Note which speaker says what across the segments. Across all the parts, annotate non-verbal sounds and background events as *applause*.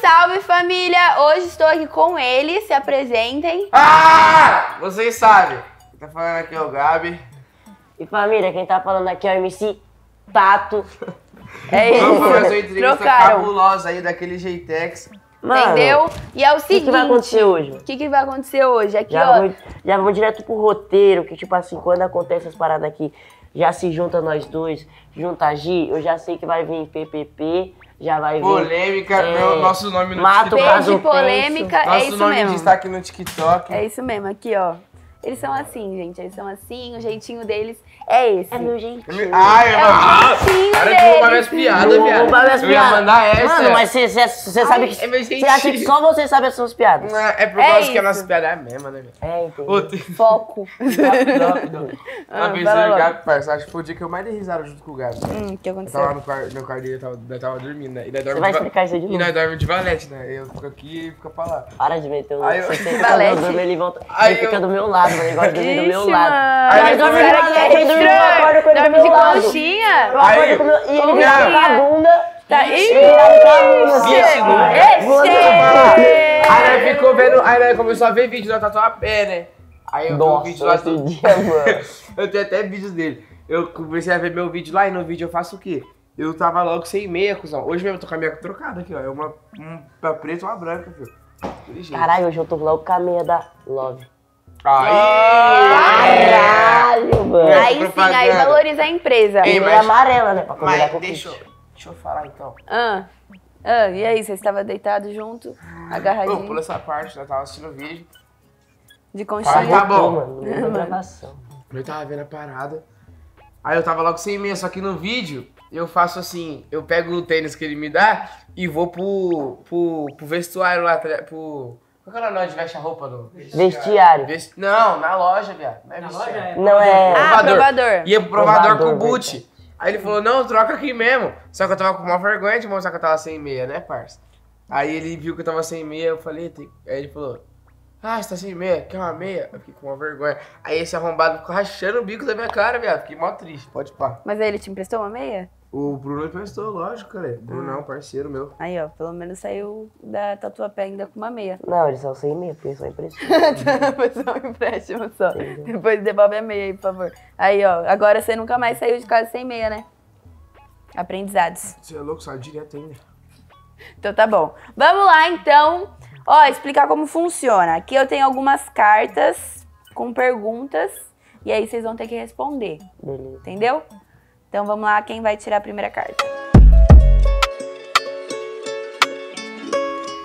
Speaker 1: salve família! Hoje estou aqui com eles, se apresentem.
Speaker 2: Ah! Vocês sabem. Quem tá falando aqui é o Gabi.
Speaker 3: E família, quem tá falando aqui é o MC Tato.
Speaker 1: É
Speaker 2: Vamos fazer uma
Speaker 1: isso.
Speaker 2: entrevista
Speaker 1: Trocaram.
Speaker 2: cabulosa aí daquele Jeitex.
Speaker 3: Mano,
Speaker 1: Entendeu? E é o
Speaker 3: O que,
Speaker 1: seguinte.
Speaker 3: que vai acontecer hoje?
Speaker 1: O que, que vai acontecer hoje? Aqui,
Speaker 3: Já
Speaker 1: ó.
Speaker 3: vamos, já vamos direto pro roteiro, que tipo assim, quando acontece essas paradas aqui, já se junta nós dois, junta a Gi, eu já sei que vai vir PPP, já vai vir...
Speaker 2: Polêmica,
Speaker 3: É,
Speaker 2: meu, nosso nome no
Speaker 3: Mato
Speaker 2: TikTok.
Speaker 3: Caso
Speaker 1: Beijo polêmica, é
Speaker 2: Nosso
Speaker 1: isso
Speaker 2: nome
Speaker 1: mesmo.
Speaker 2: de destaque no TikTok.
Speaker 1: É isso mesmo, aqui, ó. Eles são assim, gente. Eles são assim, o jeitinho deles é esse.
Speaker 3: É meu jeitinho.
Speaker 2: Ai,
Speaker 1: É
Speaker 2: mano.
Speaker 1: o jeitinho
Speaker 2: Para
Speaker 1: deles.
Speaker 2: de roubar minhas piadas, viado.
Speaker 3: vou roubar minhas
Speaker 2: Eu ia
Speaker 3: piadas.
Speaker 2: mandar essa.
Speaker 3: Mano, mas você sabe que...
Speaker 2: é meu
Speaker 3: Você acha que
Speaker 2: jeitinho.
Speaker 3: só você sabe as suas piadas?
Speaker 2: Não, É por
Speaker 1: É
Speaker 2: causa que a nossa piada é a mesma, né, velho?
Speaker 3: É?
Speaker 2: Puta.
Speaker 1: Foco. *laughs*
Speaker 2: Rápido.
Speaker 1: Ah,
Speaker 2: Uma vez eu e o. Gabi, parça, acho que foi o dia que eu mais dei risada junto com o Gabi.
Speaker 1: Hum, o que
Speaker 2: Eu
Speaker 1: aconteceu?
Speaker 2: tava no quarto, no quarto dele, eu tava, eu tava dormindo, né? E nós
Speaker 3: Você
Speaker 2: dorme
Speaker 3: vai
Speaker 2: de va-
Speaker 3: explicar isso de
Speaker 2: E
Speaker 3: novo?
Speaker 2: nós dormimos de valete, né? Eu fico aqui e fica pra lá.
Speaker 3: Para de meter o
Speaker 2: Aí eu-
Speaker 3: Você *laughs* senta
Speaker 1: Valete.
Speaker 3: no dorme, ele volta.
Speaker 2: Aí
Speaker 3: ele fica
Speaker 2: eu-
Speaker 3: do meu lado, mano. Ele gosta de dormir do meu lado.
Speaker 2: Aí
Speaker 3: Mas
Speaker 2: eu-
Speaker 3: dorme
Speaker 1: Será é
Speaker 3: eu acordo com ele do
Speaker 1: Dorme de conchinha?
Speaker 3: Eu
Speaker 2: Aí-
Speaker 3: acordo com o meu... E ele
Speaker 1: assim?
Speaker 3: com a bunda.
Speaker 1: Tá
Speaker 3: bunda. assim,
Speaker 1: Esse!
Speaker 2: Aí ficou vendo, aí começou a ver vídeo da Tatuapé, né? Aí eu vi o vídeo lá
Speaker 3: Nossa, esse
Speaker 2: do...
Speaker 3: dia, mano. *laughs*
Speaker 2: Eu tenho até vídeos dele. Eu comecei a ver meu vídeo lá e no vídeo eu faço o quê? Eu tava logo sem meia, cuzão. Hoje mesmo eu tô com a meia trocada aqui, ó. É uma, uma preta e uma branca, filho.
Speaker 3: Caralho, hoje eu tô logo com a meia da Love.
Speaker 2: Aí!
Speaker 3: Caralho, mano.
Speaker 2: É,
Speaker 1: Aí sim, aí valoriza a empresa.
Speaker 2: Ei,
Speaker 3: E
Speaker 2: mas-
Speaker 3: meia amarela, né? Pra combinar
Speaker 2: Mas
Speaker 3: o
Speaker 2: deixa eu, deixa eu falar então.
Speaker 1: Ah, ah, e aí, você estava deitado junto,
Speaker 2: Ô,
Speaker 1: agarradinho,
Speaker 2: pula essa parte, né? Tava assistindo o vídeo.
Speaker 1: de
Speaker 2: Ah,
Speaker 1: conchinha?
Speaker 2: tá bom.
Speaker 3: Pô, mano, da *laughs* gravação.
Speaker 2: Eu tava vendo a parada. Aí eu tava logo sem meia, só que no vídeo eu faço assim, eu pego o tênis que ele me dá e vou pro, pro, pro vestuário lá, ligado? pro... Qual que é o nome onde veste a roupa no...
Speaker 3: Vestiário.
Speaker 2: Vesti- Não, na loja, viado. Não é vestuário.
Speaker 3: Não é...
Speaker 1: Ah, provador.
Speaker 2: Ia pro provador,
Speaker 3: Provador,
Speaker 2: com o boot. Aí ele falou, não, troca aqui mesmo. Só que eu tava com uma vergonha de mostrar que eu tava sem meia, né, parça? Aí ele viu que eu tava sem meia, eu falei, tem... aí ele falou, ah, você tá sem meia? Quer uma meia? Eu fiquei com uma vergonha. Aí esse arrombado ficou rachando o bico da minha cara, viado. Fiquei mó triste, pode pá.
Speaker 1: Mas aí ele te emprestou uma meia?
Speaker 2: O Bruno emprestou, lógico, cara. Bruno é um parceiro meu.
Speaker 1: Aí, ó, pelo menos saiu da tatuapé ainda com uma meia.
Speaker 3: Não, eles são sem meia, porque são impressos. *laughs*
Speaker 1: Foi só um empréstimo só. Depois devolve a meia aí, por favor. Aí, ó, agora você nunca mais saiu de casa sem meia, né? Aprendizados.
Speaker 2: Você é louco, sai direto ainda.
Speaker 1: Então tá bom. Vamos lá, então. Ó, explicar como funciona. Aqui eu tenho algumas cartas com perguntas e aí vocês vão ter que responder,
Speaker 3: Beleza.
Speaker 1: entendeu? Então vamos lá, quem vai tirar a primeira carta?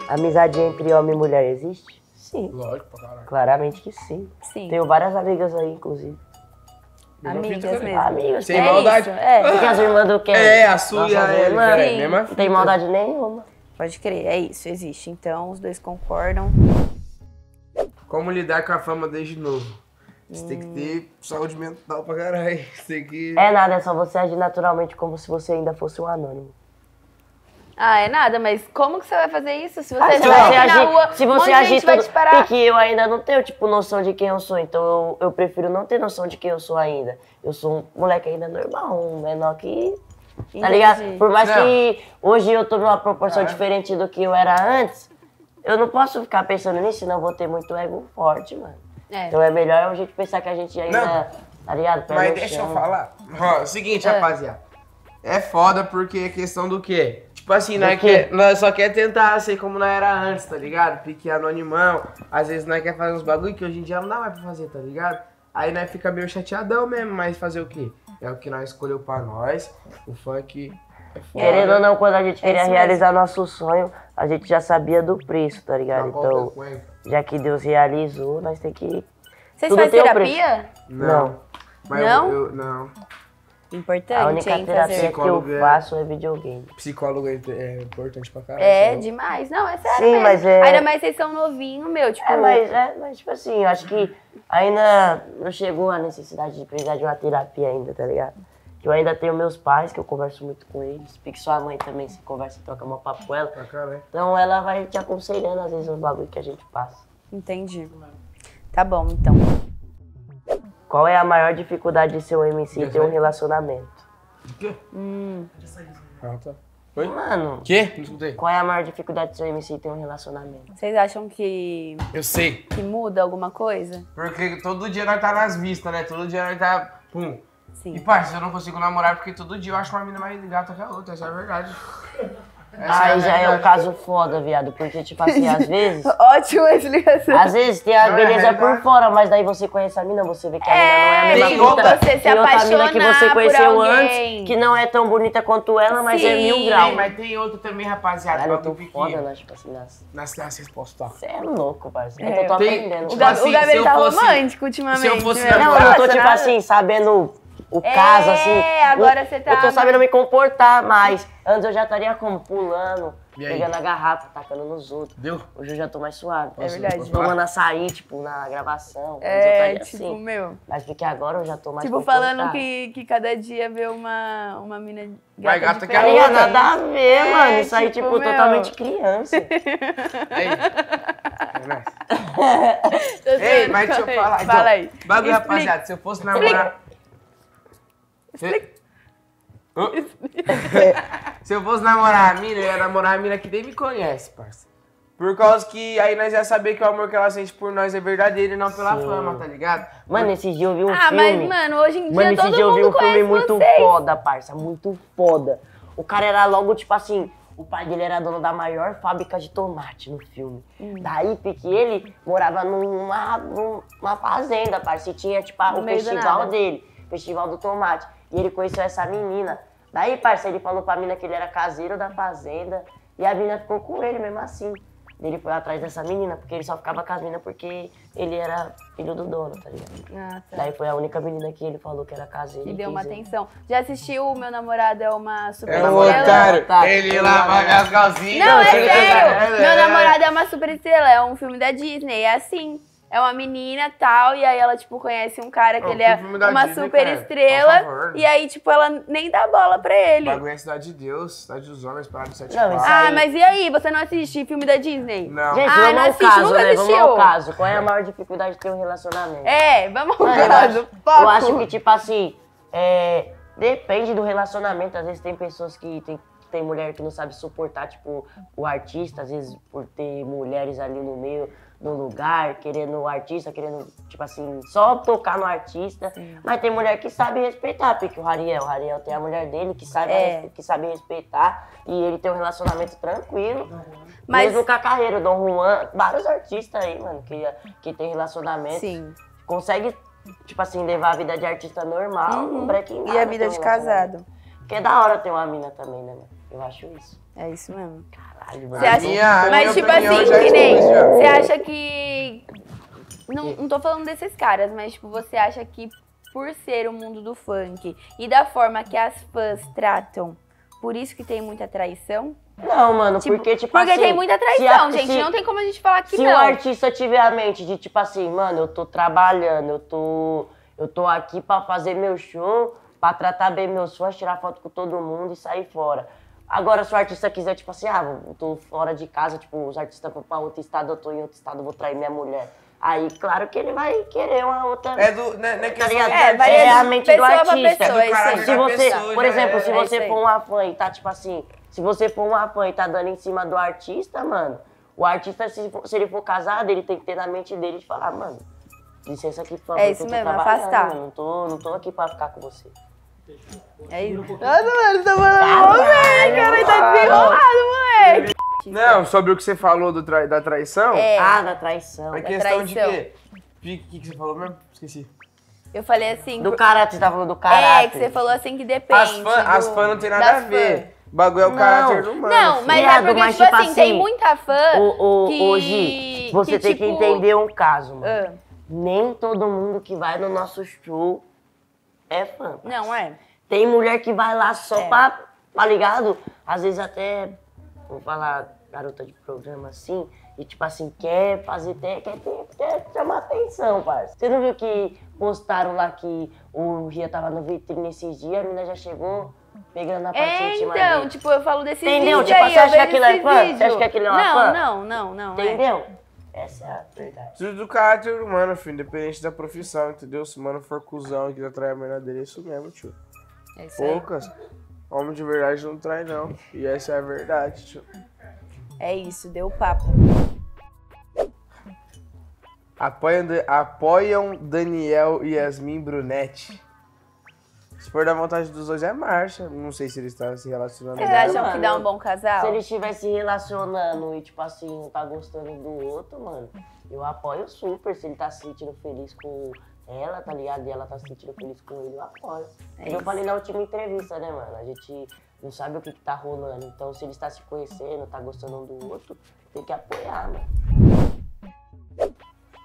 Speaker 3: Amizade entre homem e mulher existe? Sim.
Speaker 2: Lógico, pra caralho.
Speaker 3: Claramente que sim.
Speaker 1: Sim.
Speaker 3: Tenho várias amigas aí, inclusive.
Speaker 1: Amigas mesmo.
Speaker 3: Amigas.
Speaker 2: Sem
Speaker 1: é
Speaker 2: maldade.
Speaker 1: Isso, é.
Speaker 3: Porque as irmãs do Ken.
Speaker 2: É, a sua e
Speaker 3: Nossas
Speaker 2: a ele,
Speaker 3: Não tem maldade nenhuma.
Speaker 1: Pode crer, é isso, existe. Então os dois concordam.
Speaker 2: Como lidar com a fama desde novo? Você tem que ter saúde mental pra caralho. Você *laughs* tem que.
Speaker 3: É nada, é só você agir naturalmente como se você ainda fosse um anônimo.
Speaker 1: Ah, é nada, mas como que você vai fazer isso? Se você
Speaker 3: Ah, você
Speaker 1: aqui na
Speaker 3: agir,
Speaker 1: rua,
Speaker 3: se você agir
Speaker 1: gente vai te parar.
Speaker 3: porque eu ainda não tenho, tipo, noção de quem eu sou, então eu, eu prefiro não ter noção de quem eu sou ainda. Eu sou um moleque ainda normal, um menor que, tá
Speaker 1: Entendi.
Speaker 3: ligado? Por mais
Speaker 2: Não.
Speaker 3: que hoje eu tô numa proporção
Speaker 2: É.
Speaker 3: diferente do que eu era antes, eu não posso ficar pensando nisso, senão eu vou ter muito ego forte, mano.
Speaker 1: É.
Speaker 3: Então é melhor a gente pensar que a gente ainda,
Speaker 2: Não.
Speaker 3: tá ligado? Pé
Speaker 2: Mas deixa
Speaker 3: chão.
Speaker 2: eu falar. Ó, seguinte,
Speaker 1: É.
Speaker 2: rapaziada. É foda porque é questão do quê? Tipo assim,
Speaker 3: Do quê?
Speaker 2: quer, nós só quer tentar ser como nós era antes, tá ligado? Pique anonimão. Às vezes nós quer fazer uns bagulho que hoje em dia não dá mais pra fazer, tá ligado? Aí nós fica meio chateadão mesmo, mas fazer o quê? É o que nós escolheu pra nós. O funk é foda.
Speaker 3: Querendo ou não, quando a gente queria
Speaker 1: isso
Speaker 3: realizar nosso sonho, a gente já sabia do preço, tá ligado?
Speaker 2: volta
Speaker 3: Então. Já que Deus realizou, nós tem que.
Speaker 1: Vocês fazem terapia?
Speaker 2: Não. Mas
Speaker 1: Não?
Speaker 2: Eu, eu- não.
Speaker 1: Importante,
Speaker 3: A única
Speaker 1: hein,
Speaker 3: terapia
Speaker 1: fazer.
Speaker 3: que eu
Speaker 2: Psicólogo é-
Speaker 3: faço é videogame.
Speaker 2: Psicólogo é, é importante pra caralho.
Speaker 1: É, demais. Não, é sério
Speaker 3: Sim,
Speaker 1: mesmo.
Speaker 3: mas é-
Speaker 1: Ainda mais vocês são novinhos, meu, tipo...
Speaker 3: É, mas, é, mas tipo assim, eu acho que ainda não chegou a necessidade de precisar de uma terapia ainda, tá ligado? Que eu ainda tenho meus pais, que eu converso muito com eles. Porque sua mãe também se conversa, troca uma papo com ela.
Speaker 2: Pra caralho.
Speaker 3: Então ela vai te aconselhando às vezes uns bagulho que a gente passa.
Speaker 1: Entendi. Tá bom, então.
Speaker 3: Qual é a maior dificuldade de ser um MC e ter um relacionamento?
Speaker 2: O quê? Ah, tá. Oi?
Speaker 3: Mano,
Speaker 2: Quê? Não escutei.
Speaker 3: qual é a maior dificuldade do seu MC ter um relacionamento?
Speaker 1: Vocês acham que,
Speaker 2: Eu sei.
Speaker 1: que muda alguma coisa?
Speaker 2: Porque todo dia nós tá nas vistas, né? Todo dia nós tá. Pum.
Speaker 1: Sim.
Speaker 2: E, parça, eu não consigo namorar porque todo dia eu acho uma mina mais gata que a outra, essa é a verdade. *laughs* Essa
Speaker 3: Aí
Speaker 2: a
Speaker 3: já é um caso foda, viado. Porque, tipo assim, às *laughs* vezes.
Speaker 1: Ótima explicação.
Speaker 3: Às vezes tem a
Speaker 2: Não é
Speaker 3: beleza por fora, mas daí você conhece a mina, você vê que a mina não é a
Speaker 1: É,
Speaker 3: mesma
Speaker 2: tem
Speaker 3: puta.
Speaker 2: outra-
Speaker 1: você se
Speaker 3: tem outra mina que
Speaker 1: apaixonar
Speaker 3: você
Speaker 1: por
Speaker 3: conheceu
Speaker 1: alguém.
Speaker 3: antes, que não é tão bonita quanto ela, mas é
Speaker 1: Sim.
Speaker 3: mil
Speaker 2: Tem,
Speaker 3: graus.
Speaker 2: mas tem outra também, rapaziada. Bagulho
Speaker 3: tô
Speaker 2: pequeno.
Speaker 3: foda, né? Tipo assim, nas...
Speaker 2: Nas, nas respostas.
Speaker 3: Você é louco, parceiro.
Speaker 1: É,
Speaker 3: eu tô
Speaker 2: tem-
Speaker 3: aprendendo.
Speaker 1: O,
Speaker 2: Tipo
Speaker 1: Gab-
Speaker 2: assim,
Speaker 1: o Gabriel
Speaker 2: eu
Speaker 1: tá
Speaker 2: fosse-
Speaker 1: romântico ultimamente.
Speaker 2: se eu fosse
Speaker 1: né?
Speaker 3: Não, eu não tô, tipo assim, sabendo o
Speaker 1: É,
Speaker 3: caso, assim.
Speaker 1: agora você tá
Speaker 3: Eu tô
Speaker 1: mais-
Speaker 3: sabendo me comportar mais. Antes eu já estaria como? Pulando, pegando a garrafa, tacando nos outros.
Speaker 2: Deu?
Speaker 3: Hoje eu já tô mais suave.
Speaker 1: É verdade.
Speaker 3: Tomando açaí, tipo, na gravação.
Speaker 1: É, tipo,
Speaker 3: assim.
Speaker 1: meu.
Speaker 3: Mas porque agora eu já tô mais
Speaker 1: Tipo, falando que, que cada dia vê uma, uma mina gata
Speaker 2: Mais gata que a
Speaker 3: Tá ligado? Nada a ver,
Speaker 1: É,
Speaker 3: mano. Isso aí,
Speaker 1: tipo,
Speaker 3: tipo,
Speaker 1: meu.
Speaker 3: totalmente criança. *laughs*
Speaker 2: Aí. É Ei, mas deixa eu falar. Então,
Speaker 1: Fala aí.
Speaker 2: Bagulho, rapaziada, se eu fosse namorar. Hã? *laughs* se eu fosse namorar a mina, eu ia namorar a mina que nem me conhece, parça. Por causa que aí nós ia saber que o amor que ela sente por nós é verdadeiro e não pela
Speaker 3: Sim.
Speaker 2: fama, tá ligado?
Speaker 3: Mano, esses dias eu vi um
Speaker 1: Ah,
Speaker 3: filme.
Speaker 1: mas, mano, hoje em dia
Speaker 3: Mano,
Speaker 1: todo
Speaker 3: esse dia eu vi
Speaker 1: mundo
Speaker 3: um filme muito
Speaker 1: vocês.
Speaker 3: foda, parça. Muito foda. O cara era logo, tipo assim, o pai dele era dono da maior fábrica de tomate no filme.
Speaker 1: Hum.
Speaker 3: Daí, porque ele morava numa, numa fazenda, parça. E tinha, tipo,
Speaker 1: No
Speaker 3: o festival dele, festival do tomate. E ele conheceu essa menina. Daí, parça, ele falou pra mina que ele era caseiro da fazenda. E a mina ficou com ele mesmo assim. Ele foi atrás dessa menina, porque ele só ficava com as meninas porque ele era filho do dono, tá ligado?
Speaker 1: Ah, tá.
Speaker 3: Daí foi a única menina que ele falou que era caseira.
Speaker 1: Que
Speaker 3: e
Speaker 1: deu uma
Speaker 3: ele.
Speaker 1: atenção. Já assistiu o Meu Namorado é uma super
Speaker 2: É um
Speaker 1: estrela?
Speaker 2: otário.
Speaker 3: Tá,
Speaker 2: Ele lava minhas calcinhas.
Speaker 1: Não, é
Speaker 2: ele-
Speaker 1: sério.
Speaker 2: é,
Speaker 1: Meu
Speaker 2: é.
Speaker 1: namorado é uma super estrela. É um filme da Disney. É assim. É uma menina tal, e aí ela, tipo, conhece um cara que
Speaker 2: Não,
Speaker 1: ele é uma
Speaker 2: Disney,
Speaker 1: super
Speaker 2: cara.
Speaker 1: estrela. E aí, tipo, ela nem dá bola pra
Speaker 2: O
Speaker 1: ele.
Speaker 2: bagulho é cidade de Deus, cidade dos homens, parado de sete
Speaker 3: Não,
Speaker 1: Ah,
Speaker 3: aí.
Speaker 1: mas e aí? Você não assiste filme da Disney?
Speaker 2: Não.
Speaker 3: Gente,
Speaker 1: Ah,
Speaker 3: vamos
Speaker 1: não
Speaker 3: ao
Speaker 1: assiste,
Speaker 3: caso,
Speaker 1: nunca
Speaker 3: né? Vamos
Speaker 1: assistiu.
Speaker 3: ao caso. Qual é a maior dificuldade de ter um relacionamento?
Speaker 1: É, vamos
Speaker 3: Mano, eu,
Speaker 1: lá
Speaker 3: acho,
Speaker 1: do papo.
Speaker 3: eu acho que, tipo assim, é, depende do relacionamento. Às vezes tem pessoas que tem, tem mulher que não sabe suportar, tipo, o artista, às vezes por ter mulheres ali no meio do lugar, querendo o artista, querendo, tipo assim, só tocar no artista. Mas tem mulher que sabe respeitar, porque o Rariel, o Rariel tem a mulher dele que sabe,
Speaker 1: É.
Speaker 3: que sabe respeitar e ele tem um relacionamento tranquilo.
Speaker 1: Mas-
Speaker 3: Mesmo com a carreira, o Dom Juan, vários artistas aí, mano, que, que tem relacionamento
Speaker 1: Sim.
Speaker 3: consegue, tipo assim, levar a vida de artista normal,
Speaker 1: Uhum.
Speaker 3: um
Speaker 1: E a vida de casado.
Speaker 3: Porque é da hora ter uma mina também, né, mano? Eu acho isso.
Speaker 1: É isso mesmo.
Speaker 3: Caralho, mano.
Speaker 1: Acha...
Speaker 2: minha-
Speaker 1: Mas,
Speaker 2: minha
Speaker 1: tipo assim, que nem. Você acha que. Não, não tô falando desses caras, mas, tipo, você acha que por ser o mundo do funk e da forma que as fãs tratam, por isso que tem muita traição?
Speaker 3: Não, mano,
Speaker 1: Tipo,
Speaker 3: porque, tipo
Speaker 1: porque
Speaker 3: assim...
Speaker 1: tem muita
Speaker 3: se
Speaker 1: traição,
Speaker 3: a-
Speaker 1: gente.
Speaker 3: se-
Speaker 1: não tem como a gente falar que
Speaker 3: Se
Speaker 1: não.
Speaker 3: o artista tiver a mente de, tipo assim, mano, eu tô trabalhando, eu tô, eu tô aqui pra fazer meu show, pra tratar bem meus fãs, tirar foto com todo mundo e sair fora. Agora, se o artista quiser, tipo assim, ah, eu tô fora de casa, tipo, os artistas vão pra outro estado, eu tô em outro estado, eu vou trair minha mulher. Aí, claro que ele vai querer uma outra...
Speaker 2: É do. Né, né,
Speaker 3: Tá ligado?
Speaker 1: É,
Speaker 3: É,
Speaker 1: varia
Speaker 3: é a mente do artista.
Speaker 1: pessoa,
Speaker 2: É do
Speaker 3: Se você,
Speaker 2: pessoa,
Speaker 3: por
Speaker 2: já
Speaker 3: exemplo,
Speaker 2: é-
Speaker 3: se
Speaker 1: é
Speaker 3: você
Speaker 1: aí.
Speaker 3: for uma fã e tá, tipo assim, se você for uma fã e tá dando em cima do artista, mano, o artista, se, for- se ele for casado, ele tem que ter na mente dele de falar, mano, licença aqui, fã,
Speaker 1: É
Speaker 3: eu
Speaker 1: isso
Speaker 3: tô
Speaker 1: mesmo,
Speaker 3: trabalhando,
Speaker 1: afastar.
Speaker 3: mano, Não tô, não tô aqui pra ficar com você.
Speaker 1: É isso. Nossa, mano, tá falando moleque, cara, tá desenrolado, moleque.
Speaker 2: Não, sobre o que você falou do trai- da traição.
Speaker 1: É.
Speaker 3: Ah, da traição.
Speaker 2: É
Speaker 1: da
Speaker 2: questão de
Speaker 1: traição.
Speaker 2: quê? O que, que, que você falou mesmo? Esqueci.
Speaker 1: Eu falei assim.
Speaker 3: Do caráter, você tá falando do caráter.
Speaker 1: É, que você falou assim que depende.
Speaker 2: As fãs
Speaker 1: do-
Speaker 2: as fã não tem nada a ver. O bagulho é o
Speaker 3: Não.
Speaker 2: caráter do humano.
Speaker 1: Não,
Speaker 2: filho.
Speaker 1: mas é porque,
Speaker 3: mas,
Speaker 1: tipo,
Speaker 3: tipo
Speaker 1: assim, tem
Speaker 3: assim,
Speaker 1: muita fã
Speaker 3: O, o,
Speaker 1: que...
Speaker 3: Hoje, você tem que
Speaker 1: tipo,
Speaker 3: entender um caso, mano.
Speaker 1: ah,
Speaker 3: Nem todo mundo que vai no nosso show é fã.
Speaker 1: não, é.
Speaker 3: Tem mulher que vai lá só
Speaker 1: É.
Speaker 3: pra, tá ligado? Às vezes até, vou falar, garota de programa assim, e tipo assim, quer fazer, quer, quer, quer chamar atenção, parça. Você não viu que postaram lá que o Ria tava no vitrine esses dias, a menina já chegou pegando a parte
Speaker 1: É,
Speaker 3: íntima
Speaker 1: então,
Speaker 3: dele.
Speaker 1: tipo, eu falo desses
Speaker 3: Entendeu? Tipo,
Speaker 1: aí,
Speaker 3: você acha que aquilo é fã? Você acha que aquilo é uma
Speaker 1: não,
Speaker 3: fã?
Speaker 1: Não, não, não, é.
Speaker 3: Entendeu? Essa é a verdade.
Speaker 2: Tudo do caráter humano, filho. Independente da profissão, entendeu? Se o mano for cuzão e quiser trair a mulher dele, é isso mesmo, tio.
Speaker 1: É isso aí.
Speaker 2: Poucas. Homem de verdade não trai, não. E essa é a verdade, tio.
Speaker 1: É isso, deu papo.
Speaker 2: Apoiam, apoiam Daniel e Yasmin Brunetti. Se for da vontade dos dois, é marcha. Não sei se eles estão se relacionando.
Speaker 1: Vocês acham que dá um bom casal?
Speaker 3: Se eles estivessem se relacionando e, tipo assim, tá gostando do outro, mano, eu apoio super. Se ele tá se sentindo feliz com ela, tá ligado? E ela tá se sentindo feliz com ele, eu apoio.
Speaker 1: É
Speaker 3: Como eu falei na última entrevista, né, mano? A gente não sabe o que, que tá rolando. Então, se eles tá se conhecendo, tá gostando um do outro, tem que apoiar, mano.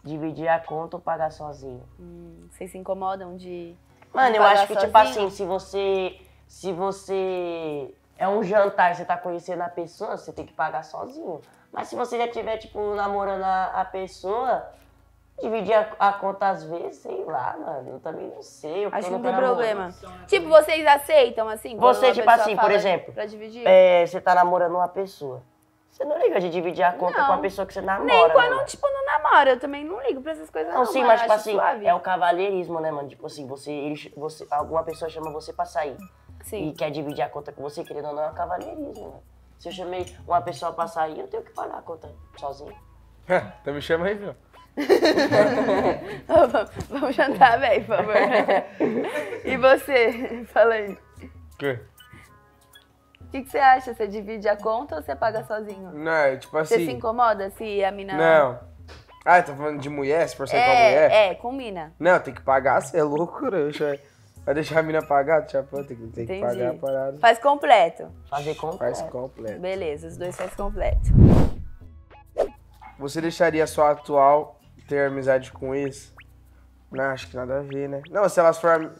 Speaker 3: Dividir a conta ou pagar sozinho.
Speaker 1: Hum, vocês se incomodam de.
Speaker 3: Mano, eu acho que, tipo
Speaker 1: sozinho?
Speaker 3: assim, se você. Se você. É um jantar, você tá conhecendo a pessoa, você tem que pagar sozinho. Mas se você já tiver, tipo, namorando a, a pessoa, dividir a, a conta às vezes, sei lá, mano. Eu também não sei. eu
Speaker 1: Acho que não tem
Speaker 3: namorando.
Speaker 1: problema. Tipo, vocês aceitam, assim?
Speaker 3: Você, tipo assim, por exemplo,
Speaker 1: Pra dividir?
Speaker 3: É, você tá namorando uma pessoa. Você não liga de dividir a conta
Speaker 1: Não.
Speaker 3: com a pessoa que você namora.
Speaker 1: Nem
Speaker 3: né,
Speaker 1: quando,
Speaker 3: mano?
Speaker 1: tipo, não namora. Eu também não ligo pra essas coisas, não.
Speaker 3: Não, sim, mas tipo assim,
Speaker 1: suave.
Speaker 3: é o cavalheirismo, né, mano? Tipo assim, você, ele, você, alguma pessoa chama você pra sair. e
Speaker 1: Sim.
Speaker 3: quer dividir a conta com você, querendo ou não, é um cavalheirismo, né? Se eu chamei uma pessoa pra sair, eu tenho que pagar a conta sozinho.
Speaker 2: então me chama aí, viu? *laughs*
Speaker 1: Vamos jantar, velho, por favor. *laughs* e você? Fala aí.
Speaker 2: Que?
Speaker 1: O que, que você acha? Você divide a conta ou você paga sozinho?
Speaker 2: Não, é tipo
Speaker 1: Você se
Speaker 2: assim.
Speaker 1: incomoda se a mina...
Speaker 2: Não. Ah, tá falando de mulher, se for sair com a mulher?
Speaker 1: É, é, com mina.
Speaker 2: Não, tem que pagar, você é loucura. eu já- Vai deixar a mina pagar? Tipo, tem que, tem que
Speaker 1: Entendi.
Speaker 2: pagar a parada.
Speaker 1: Faz completo.
Speaker 3: Fazer compra.
Speaker 2: Faz completo.
Speaker 1: Beleza, os dois faz completo.
Speaker 2: Você deixaria sua atual ter amizade com ex? Não, acho que nada a ver, né? Não, se elas forem.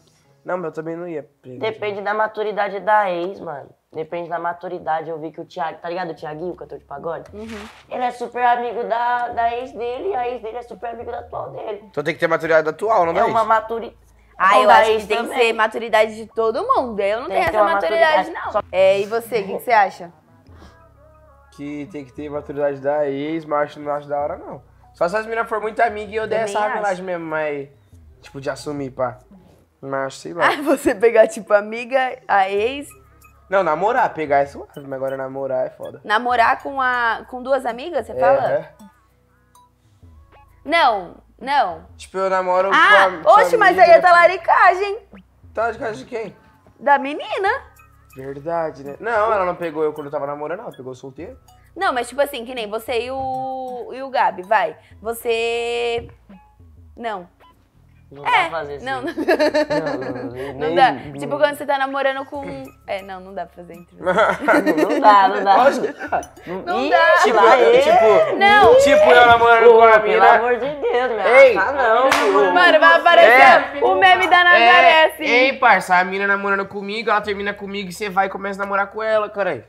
Speaker 2: Não, mas eu também não ia.
Speaker 3: Depende da maturidade da ex, mano. Depende da maturidade. Eu vi que o Thiago, tá ligado? O Thiaguinho, cantor de pagode?
Speaker 1: Uhum.
Speaker 3: Ele é super amigo da, da ex dele e a ex dele é super amigo da atual dele.
Speaker 2: Então tem que ter maturidade atual, não
Speaker 3: É
Speaker 2: dá
Speaker 3: uma maturidade.
Speaker 1: Ah, eu acho que tem que ser maturidade de todo mundo. Eu não
Speaker 3: Tem
Speaker 1: tenho essa maturidade,
Speaker 3: maturidade.
Speaker 1: não.
Speaker 3: Só-
Speaker 1: É, e você, o que, que você acha?
Speaker 2: Que tem que ter maturidade da ex, mas acho- não acho da hora, não. Só se as meninas for muito amigas e eu der
Speaker 1: Também
Speaker 2: essa ramelagem mesmo, mas. Tipo, de assumir, pá. Mas sei lá.
Speaker 1: Ah, *laughs* você pegar, tipo, amiga, a ex,
Speaker 2: Não, namorar, pegar é suave, mas agora namorar é foda.
Speaker 1: namorar com, a, com duas amigas, você fala?
Speaker 2: É, é.
Speaker 1: Não, não.
Speaker 2: Tipo, eu namoro com
Speaker 1: Ah,
Speaker 2: a. sua
Speaker 1: oxe, mas aí é talaricagem
Speaker 2: Tá de casa de quem?
Speaker 1: da menina.
Speaker 2: Verdade, né? Não, ela não pegou eu quando eu tava namorando, ela pegou solteiro.
Speaker 1: Não, mas tipo assim, que nem você e o, e o Gabi, vai. Você... Não.
Speaker 3: Não
Speaker 1: É,
Speaker 3: dá pra fazer assim.
Speaker 1: não, não, *laughs*
Speaker 3: Não, não,
Speaker 1: não dá. Tipo, quando você tá namorando com... É, não, não dá pra fazer entrevista. *laughs*
Speaker 3: Não dá, não dá.
Speaker 1: Não
Speaker 3: Ih,
Speaker 1: dá.
Speaker 2: tipo,
Speaker 3: lá ele.
Speaker 2: tipo,
Speaker 1: Não.
Speaker 2: tipo eu namorando com
Speaker 3: Pô,
Speaker 2: a
Speaker 3: pelo
Speaker 2: mina.
Speaker 3: amor de Deus, meu.
Speaker 2: Ei.
Speaker 3: Ah, não, filho.
Speaker 1: Mano, vai aparecer
Speaker 2: É.
Speaker 1: o meme da Nazaré, assim.
Speaker 2: Ei, parça, a mina namorando comigo, ela termina comigo e você vai e começa a namorar com ela, caralho.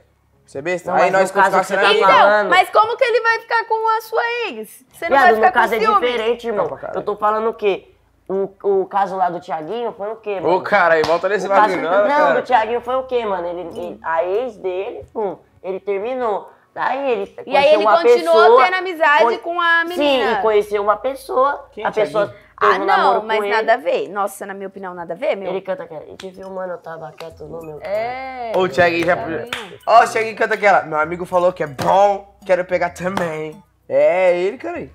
Speaker 2: Você é besta?
Speaker 3: Não,
Speaker 2: Aí nós
Speaker 3: no caso que tá.
Speaker 1: Então,
Speaker 3: falando.
Speaker 1: mas como que ele vai ficar com a sua ex? Você não
Speaker 3: Viado,
Speaker 1: vai
Speaker 3: no
Speaker 1: ficar com
Speaker 3: caso é
Speaker 1: ciúme?
Speaker 3: diferente, irmão.
Speaker 2: Não.
Speaker 3: Eu tô falando o quê? O, o caso lá do Thiaguinho foi o quê, mano?
Speaker 2: Ô, cara, aí volta nesse bagulho, não,
Speaker 3: não,
Speaker 2: cara.
Speaker 3: do Thiaguinho foi o quê, mano? Ele, ele- a ex dele, pum, ele terminou. Daí ele
Speaker 1: E aí
Speaker 3: conheceu
Speaker 1: ele
Speaker 3: uma
Speaker 1: continuou
Speaker 3: pessoa,
Speaker 1: tendo amizade
Speaker 3: con-
Speaker 1: com a
Speaker 3: Sim,
Speaker 1: menina.
Speaker 3: e conheceu uma pessoa,
Speaker 2: Quem
Speaker 3: a pessoa
Speaker 2: Thiaguinho?
Speaker 1: Ah,
Speaker 3: teve um namoro
Speaker 1: não,
Speaker 3: com
Speaker 1: mas
Speaker 3: ele.
Speaker 1: nada a ver. Nossa, na minha opinião, nada a ver, meu.
Speaker 3: Ele canta aquela, e te viu, mano, eu tava quieto no meu
Speaker 1: É.
Speaker 2: Ô, o Thiaguinho já.
Speaker 1: Thiaguinho.
Speaker 2: Ó, o Thiaguinho canta aquela. Meu amigo falou que é bom, quero pegar também. É ele, cara. aí.